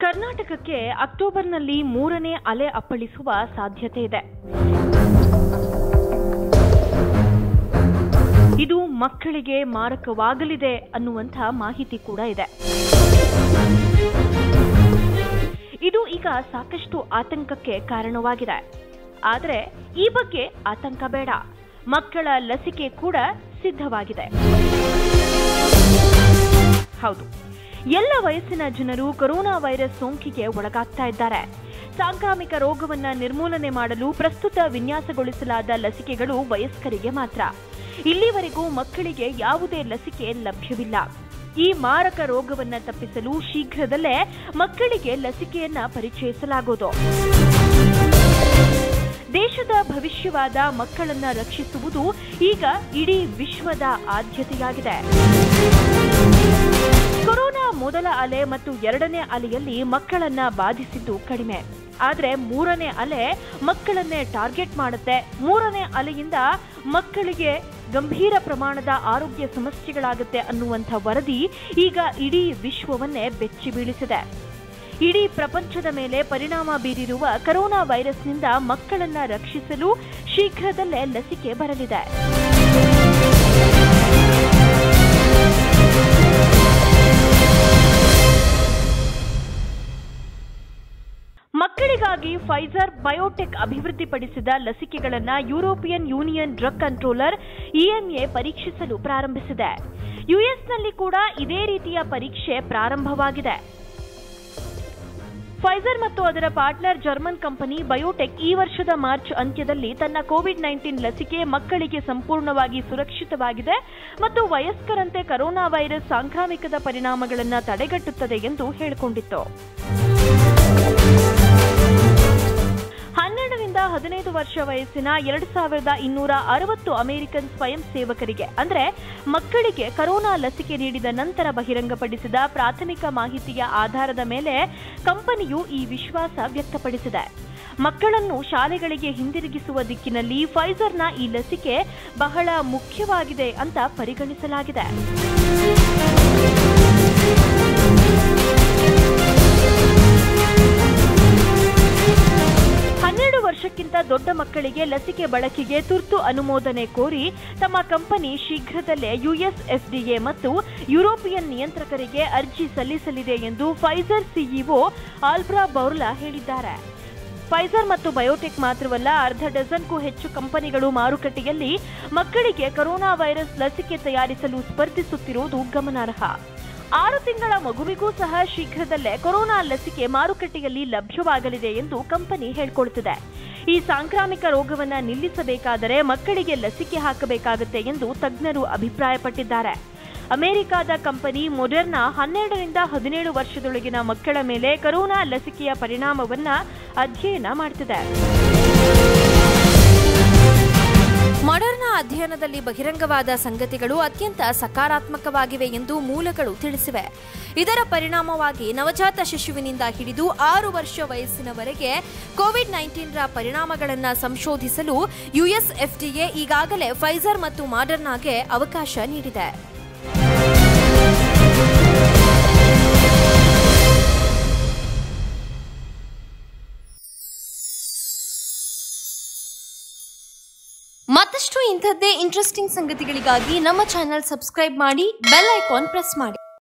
ಕರ್ನಾಟಕಕ್ಕೆ ಅಕ್ಟೋಬರ್ನಲ್ಲಿ ಮೂರನೇ ಅಲೆ ಅಪ್ಪಳಿಸುವ ಸಾಧ್ಯತೆ ಇದೆ. ಇದು ಮಕ್ಕಳಿಗೆ ಮಾರಕವಾಗಲಿದೆ ಅನ್ನುವಂಥ ಮಾಹಿತಿ ಕೂಡ ಇದೆ. ಇದು ಈಗ ಸಾಕಷ್ಟು ಆತಂಕಕ್ಕೆ ಕಾರಣವಾಗಿದೆ. ಆದರೆ ಈ ಬಗ್ಗೆ ಆತಂಕ ಬೇಡ. ಮಕ್ಕಳ ಲಸಿಕೆ ಕೂಡ ಸಿದ್ಧವಾಗಿದೆ. ಹೌದು. ಎಲ್ಲ ವಯಸ್ಸಿನ ಜನರು ಕೊರೋನಾ ವೈರಸ್ ಸೋಂಕಿಗೆ ಒಳಗಾಗ್ತಾ ಇದ್ದಾರೆ. ಸಾಂಕ್ರಾಮಿಕ ರೋಗವನ್ನ ನಿರ್ಮೂಲನೆ ಮಾಡಲು ಪ್ರಸ್ತುತ ವಿನ್ಯಾಸಗೊಳಿಸಲಾದ ಲಸಿಕೆಗಳು ವಯಸ್ಕರಿಗೆ ಮಾತ್ರ. ಇಲ್ಲಿವರೆಗೂ ಮಕ್ಕಳಿಗೆ ಯಾವುದೇ ಲಸಿಕೆ ಲಭ್ಯವಿಲ್ಲ. ಈ ಮಾರಕ ರೋಗವನ್ನ ತಪ್ಪಿಸಲು ಶೀಘ್ರದಲ್ಲೇ ಮಕ್ಕಳಿಗೆ ಲಸಿಕೆಯನ್ನ ಪರಿಚಯಿಸಲಾಗುವುದು ದೇಶದ ಭವಿಷ್ಯವಾದ ಮಕ್ಕಳನ್ನ ರಕ್ಷಿಸುವುದು ಈಗ ಇಡೀ ವಿಶ್ವದ ಆದ್ಯತೆಯಾಗಿದೆ. ಕೊರೋನಾ ಮೊದಲ ಅಲೆ ಮತ್ತು ಎರಡನೇ ಅಲೆಯಲ್ಲಿ ಮಕ್ಕಳನ್ನ ಬಾಧಿಸಿದ್ದು ಕಡಿಮೆ. ಆದರೆ ಮೂರನೇ ಅಲೆ ಮಕ್ಕಳನ್ನೇ ಟಾರ್ಗೆಟ್ ಮಾಡುತ್ತೆ. ಮೂರನೇ ಅಲೆಯಿಂದ ಮಕ್ಕಳಿಗೆ ಗಂಭೀರ ಪ್ರಮಾಣದ ಆರೋಗ್ಯ ಸಮಸ್ಯೆಗಳಾಗುತ್ತೆ ಅನ್ನುವಂಥ ವರದಿ ಈಗ ಇಡೀ ವಿಶ್ವವನ್ನೇ ಬೆಚ್ಚಿ ಬೀಳಿಸಿದೆ ಇಡೀ ಪ್ರಪಂಚದ ಮೇಲೆ ಪರಿಣಾಮ ಬೀರಿರುವ ಕರೋನಾ ವೈರಸ್ನಿಂದ ಮಕ್ಕಳನ್ನ ರಕ್ಷಿಸಲು ಶೀಘ್ರದಲ್ಲೇ ಲಸಿಕೆ ಬರಲಿದೆ. ಮಕ್ಕಳಿಗಾಗಿ ಫೈಜರ್ ಬಯೋಟೆಕ್ ಅಭಿವೃದ್ಧಿಪಡಿಸಿದ ಲಸಿಕೆಗಳನ್ನು European Union drug controller EMA ಪರೀಕ್ಷಿಸಲು ಪ್ರಾರಂಭಿಸಿದೆ. ಯುಎಸ್ನಲ್ಲಿ ಕೂಡ ಇದೇ ರೀತಿಯ ಪರೀಕ್ಷೆ ಪ್ರಾರಂಭವಾಗಿದೆ. ಫೈಜರ್ ಮತ್ತು ಅದರ ಪಾರ್ಟ್ನರ್ ಜರ್ಮನ್ ಕಂಪನಿ ಬಯೋಟೆಕ್ ಈ ವರ್ಷದ ಮಾರ್ಚ್ ಅಂತ್ಯದಲ್ಲಿ ತನ್ನ ಕೋವಿಡ್ ನೈನ್ಟೀನ್ ಲಸಿಕೆ ಮಕ್ಕಳಿಗೆ ಸಂಪೂರ್ಣವಾಗಿ ಸುರಕ್ಷಿತವಾಗಿದೆ ಮತ್ತು ವಯಸ್ಕರಂತೆ ಕರೋನಾ ವೈರಸ್ ಸಾಂಕ್ರಾಮಿಕದ ಪರಿಣಾಮಗಳನ್ನು ತಡೆಗಟ್ಟುತ್ತದೆ ಎಂದು ಹೇಳಿಕೊಂಡಿತ್ತು. ಹನ್ನೆರಡರಿಂದ ಹದಿನೈದು ವರ್ಷ ವಯಸ್ಸಿನ ಎರಡು ಸಾವಿರದ ಇನ್ನೂರ ಅರವತ್ತು ಅಮೆರಿಕನ್ ಸ್ವಯಂ ಸೇವಕರಿಗೆ, ಅಂದರೆ ಮಕ್ಕಳಿಗೆ ಕರೋನಾ ಲಸಿಕೆ ನೀಡಿದ ನಂತರ ಬಹಿರಂಗಪಡಿಸಿದ ಪ್ರಾಥಮಿಕ ಮಾಹಿತಿಯ ಆಧಾರದ ಮೇಲೆ ಕಂಪನಿಯು ಈ ವಿಶ್ವಾಸ ವ್ಯಕ್ತಪಡಿಸಿದೆ. ಮಕ್ಕಳನ್ನು ಶಾಲೆಗಳಿಗೆ ಹಿಂದಿರುಗಿಸುವ ದಿಕ್ಕಿನಲ್ಲಿ ಫೈಜರ್ನ ಈ ಲಸಿಕೆ ಬಹಳ ಮುಖ್ಯವಾಗಿದೆ ಅಂತ ಪರಿಗಣಿಸಲಾಗಿದೆ. ಮಕ್ಕಳಿಗೆ ಲಸಿಕೆ ಬಳಕೆಗೆ ತುರ್ತು ಅನುಮೋದನೆ ಕೋರಿ ತಮ್ಮ ಕಂಪನಿ ಶೀಘ್ರದಲ್ಲೇ ಯುಎಸ್ ಎಫ್ಡಿಎ ಮತ್ತು ಯುರೋಪಿಯನ್ ನಿಯಂತ್ರಕರಿಗೆ ಅರ್ಜಿ ಸಲ್ಲಿಸಲಿದೆ ಎಂದು ಫೈಜರ್ ಸಿಇಒ ಆಲ್ಬ್ರಾ ಬೌರ್ಲಾ ಹೇಳಿದ್ದಾರೆ. ಫೈಜರ್ ಮತ್ತು ಬಯೋಟೆಕ್ ಮಾತ್ರವಲ್ಲ, ಅರ್ಧ ಡಜನ್ಗೂ ಹೆಚ್ಚು ಕಂಪನಿಗಳು ಮಾರುಕಟ್ಟೆಯಲ್ಲಿ ಮಕ್ಕಳಿಗೆ ಕೊರೋನಾ ವೈರಸ್ ಲಸಿಕೆ ತಯಾರಿಸಲು ಸ್ಪರ್ಧಿಸುತ್ತಿರುವುದು ಗಮನಾರ್ಹ. ಆರು ತಿಂಗಳ ಮಗುವಿಗೂ ಸಹ ಶೀಘ್ರದಲ್ಲೇ ಕೊರೋನಾ ಲಸಿಕೆ ಮಾರುಕಟ್ಟೆಯಲ್ಲಿ ಲಭ್ಯವಾಗಲಿದೆ ಎಂದು ಕಂಪನಿ ಹೇಳ್ಕೊಳ್ತಿದೆ. ಈ ಸಾಂಕ್ರಾಮಿಕ ರೋಗವನ್ನು ನಿಲ್ಲಿಸಬೇಕಾದರೆ ಮಕ್ಕಳಿಗೆ ಲಸಿಕೆ ಹಾಕಬೇಕಾಗುತ್ತೆ ಎಂದು ತಜ್ಞರು ಅಭಿಪ್ರಾಯಪಟ್ಟಿದ್ದಾರೆ. ಅಮೆರಿಕಾದ ಕಂಪನಿ ಮೊಡೆರ್ನಾ ಹನ್ನೆರಡರಿಂದ ಹದಿನೇಳು ವರ್ಷದೊಳಗಿನ ಮಕ್ಕಳ ಮೇಲೆ ಕರೋನಾ ಲಸಿಕೆಯ ಪರಿಣಾಮವನ್ನು ಅಧ್ಯಯನ ಮಾಡ್ತಿದೆ. ಅಧ್ಯಯನದಲ್ಲಿ ಬಹಿರಂಗವಾದ ಸಂಗತಿಗಳು ಅತ್ಯಂತ ಸಕಾರಾತ್ಮಕವಾಗಿವೆ ಎಂದು ಮೂಲಗಳು ತಿಳಿಸಿವೆ. ಇದರ ಪರಿಣಾಮವಾಗಿ ನವಜಾತ ಶಿಶುವಿನಿಂದ ಹಿಡಿದು ಆರು ವರ್ಷ ವಯಸ್ಸಿನವರೆಗೆ ಕೋವಿಡ್ ನೈನ್ಟೀನ್ರ ಪರಿಣಾಮಗಳನ್ನು ಸಂಶೋಧಿಸಲು ಯುಎಸ್ ಎಫ್ಡಿಎ ಈಗಾಗಲೇ ಫೈಜರ್ ಮತ್ತು ಮಾಡರ್ನಾಗೆ ಅವಕಾಶ ನೀಡಿದೆ. ಮತ್ತಷ್ಟು ಇಂಥದ್ದೇ ಇಂಟ್ರೆಸ್ಟಿಂಗ್ ಸಂಗತಿಗಳಿಗಾಗಿ ನಮ್ಮ ಚಾನೆಲ್ ಸಬ್ಸ್ಕ್ರೈಬ್ ಮಾಡಿ ಬೆಲ್ ಐಕಾನ್ ಪ್ರೆಸ್ ಮಾಡಿ.